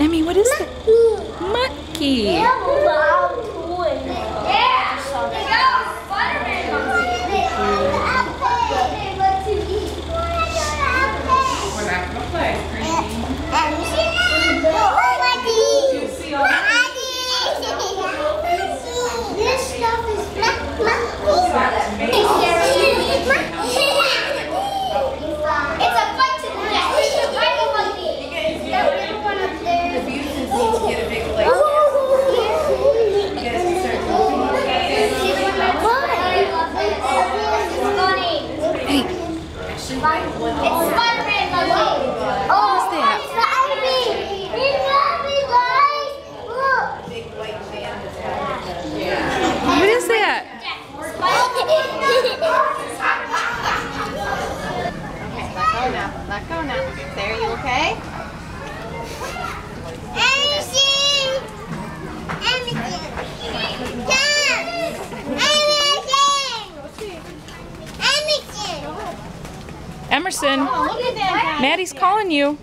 Emmy, what is it? Monkey. Let go now. There, you okay? Emerson, Maddie's calling you.